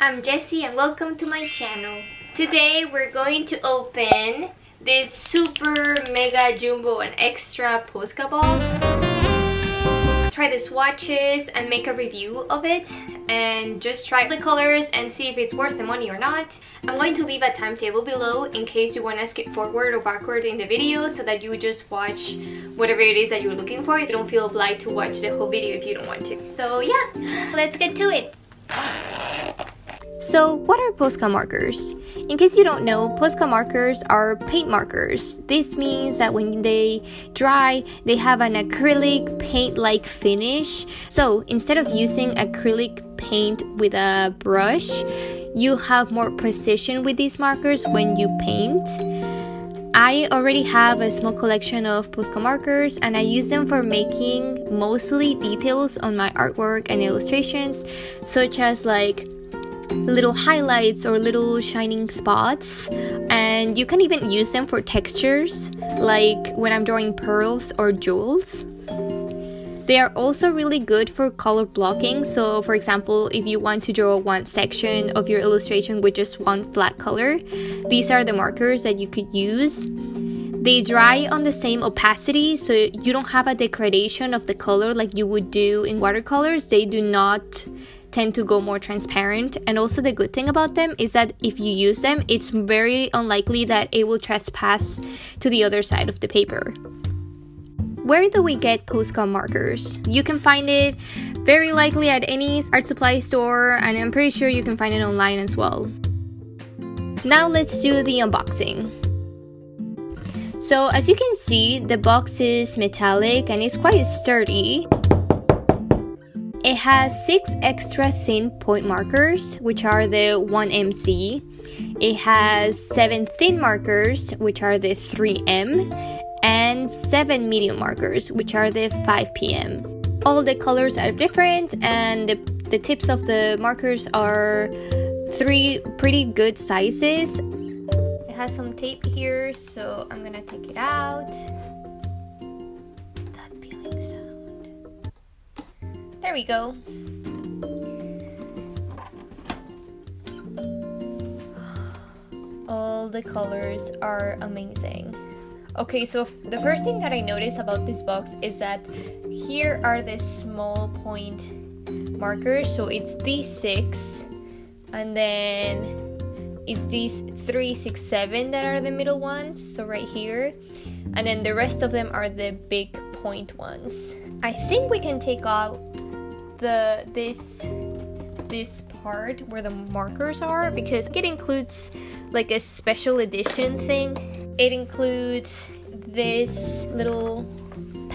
I'm Jessie and welcome to my channel. Today we're going to open this super mega jumbo and extra Posca box. Try the swatches and make a review of it and just try the colors and see if it's worth the money or not. I'm going to leave a timetable below in case you want to skip forward or backward in the video so that you just watch whatever it is that you're looking for. You don't feel obliged to watch the whole video if you don't want to. So yeah, let's get to it. So, what are Posca markers? In case you don't know, Posca markers are paint markers. This means that when they dry, they have an acrylic paint like finish. So, instead of using acrylic paint with a brush, you have more precision with these markers when you paint. I already have a small collection of Posca markers and I use them for making mostly details on my artwork and illustrations, such as like little highlights or little shining spots and you can even use them for textures like when I'm drawing pearls or jewels. They are also really good for color blocking. So, for example, if you want to draw one section of your illustration with just one flat color, these are the markers that you could use. They dry on the same opacity, so you don't have a degradation of the color like you would do in watercolors. They do not tend to go more transparent. And also, the good thing about them is that if you use them, it's very unlikely that it will trespass to the other side of the paper. Where do we get Posca markers? You can find it very likely at any art supply store, and I'm pretty sure you can find it online as well. Now, let's do the unboxing. So, as you can see, the box is metallic and it's quite sturdy. It has six extra thin point markers, which are the 1MC. It has seven thin markers, which are the 3M, and seven medium markers, which are the 5PM. All the colors are different, and the, the tips of the markers are three pretty good sizes. It has some tape here, so I'm gonna take it out. There we go. All the colors are amazing. Okay, so the first thing that I noticed about this box is that here are the small point markers. So it's these six, and then it's these three, six, seven that are the middle ones. So right here, and then the rest of them are the big point ones. I think we can take out the this this part where the markers are because it includes like a special edition thing. It includes this little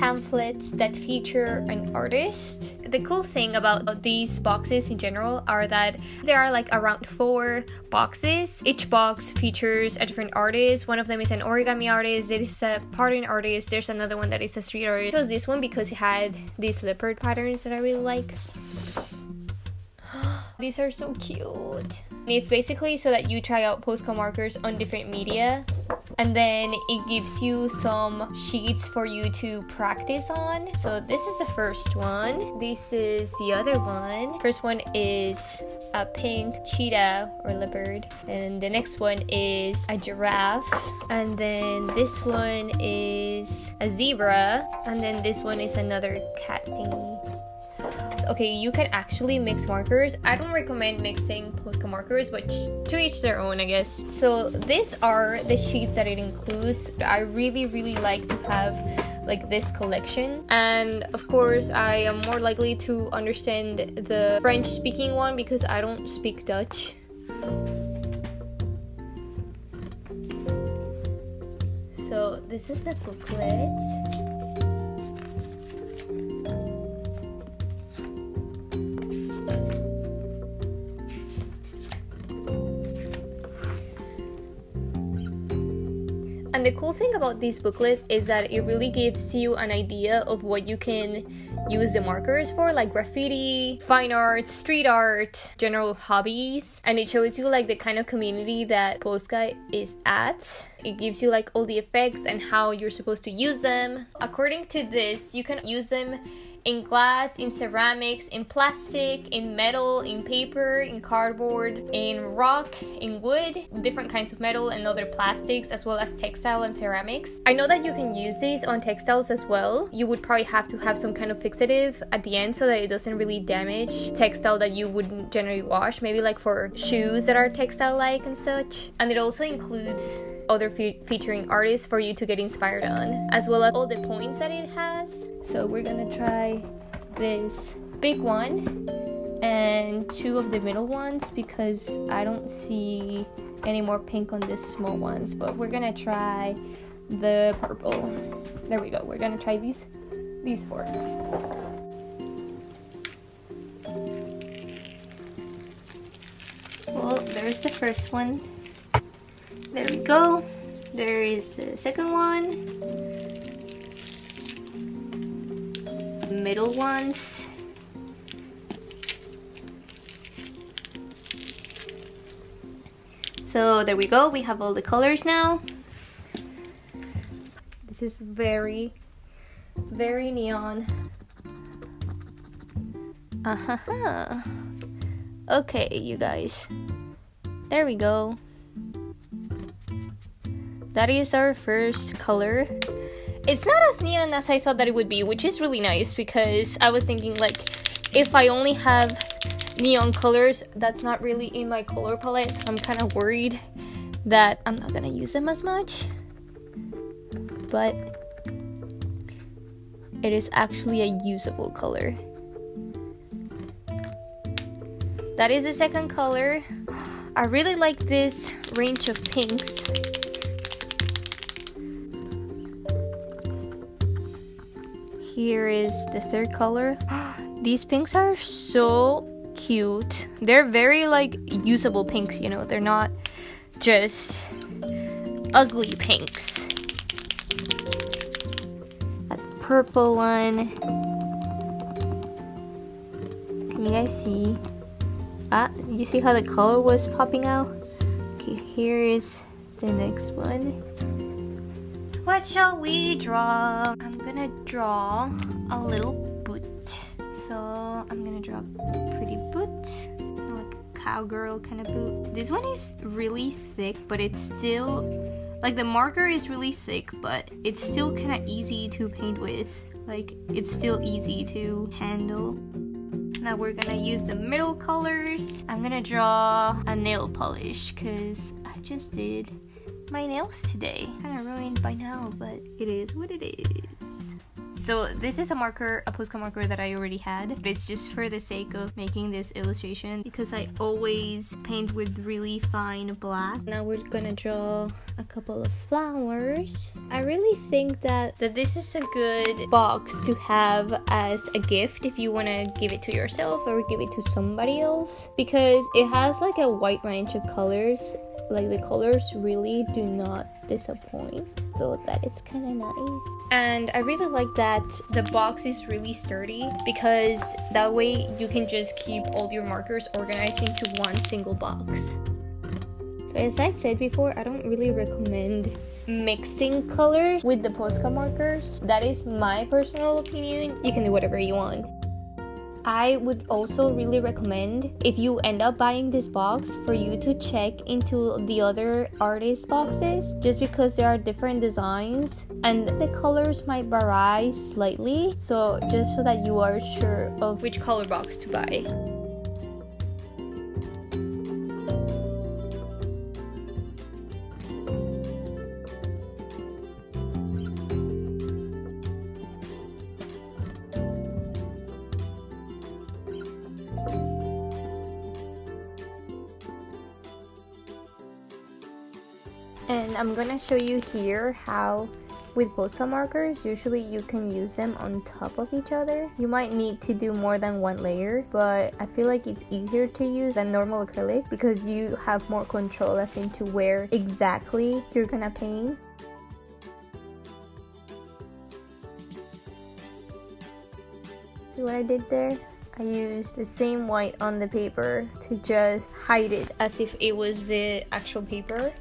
pamphlets that feature an artist. The cool thing about these boxes in general are that there are like around four boxes. Each box features a different artist. One of them is an origami artist, it is a pattern artist, there's another one that is a street artist. I chose this one because it had these leopard patterns that I really like. These are so cute. It's basically so that you try out Posca markers on different media and then it gives you some sheets for you to practice on. So this is the first one. This is the other one. First one is a pink cheetah or leopard and the next one is a giraffe and then this one is a zebra and then this one is another cat thingy okay you can actually mix markers. I don't recommend mixing posca markers but to each their own i guess. So these are the sheets that it includes. I really really like to have like this collection. And of course i am more likely to understand the french speaking one because i don't speak dutch. So this is the booklet And the cool thing about this booklet is that it really gives you an idea of what you can use the markers for, like graffiti, fine art, street art, general hobbies. And it shows you like the kind of community that Posca is at. It gives you like all the effects and how you're supposed to use them. According to this, you can use them in glass, in ceramics, in plastic, in metal, in paper, in cardboard, in rock, in wood, different kinds of metal and other plastics, as well as textile and ceramics. I know that you can use these on textiles as well. You would probably have to have some kind of fixative at the end so that it doesn't really damage textile that you wouldn't generally wash, maybe like for shoes that are textile like and such. And it also includes other fe- featuring artists for you to get inspired on, as well as all the points that it has. So we're gonna try this big one and two of the middle ones because I don't see any more pink on the small ones, but we're gonna try the purple. There we go. We're gonna try these these four. Well, there's the first one. There we go. There is the second one. Middle ones. So there we go. We have all the colors now. This is very, very neon. Uh huh. Okay, you guys. There we go. That is our first color. It's not as neon as I thought that it would be, which is really nice because I was thinking like if I only have neon colors, that's not really in my color palette, so I'm kind of worried that I'm not gonna use them as much. But it is actually a usable color. That is the second color. I really like this range of pinks. Here is the third color. These pinks are so cute. They're very like usable pinks, you know. They're not just ugly pinks. That purple one. Can you guys see? Ah, you see how the color was popping out? Okay, here is the next one. What shall we draw? I'm gonna draw a little boot. So I'm gonna draw a pretty boot, like a cowgirl kind of boot. This one is really thick, but it's still like the marker is really thick, but it's still kind of easy to paint with. Like it's still easy to handle. Now we're gonna use the middle colors. I'm gonna draw a nail polish because I just did my nails today. Kind of ruined by now, but it is what it is. So this is a marker, a Posca marker that I already had. But it's just for the sake of making this illustration because I always paint with really fine black. Now we're gonna draw a couple of flowers. I really think that, that this is a good box to have as a gift if you want to give it to yourself or give it to somebody else because it has like a wide range of colors like the colors really do not disappoint so that is kind of nice. And i really like that the box is really sturdy because that way you can just keep all your markers organized into one single box. So as i said before i don't really recommend mixing colors with the Posca markers. That is my personal opinion. You can do whatever you want I would also really recommend if you end up buying this box for you to check into the other artist boxes just because there are different designs and the colors might vary slightly so just so that you are sure of which color box to buy. And I'm gonna show you here how with Posca markers, usually you can use them on top of each other. You might need to do more than one layer, but I feel like it's easier to use than normal acrylic because you have more control as into where exactly you're gonna paint. See what I did there? I used the same white on the paper to just hide it as if it was the actual paper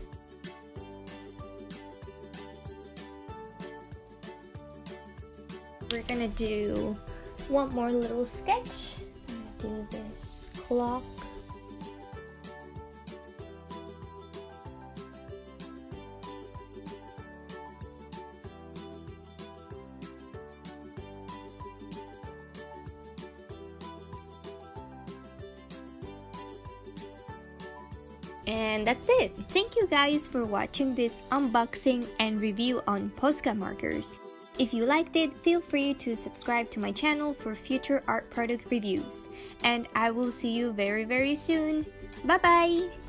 we're gonna do one more little sketch. Do this clock. And that's it. Thank you guys for watching this unboxing and review on Posca markers. If you liked it, feel free to subscribe to my channel for future art product reviews. And I will see you very very soon. Bye bye!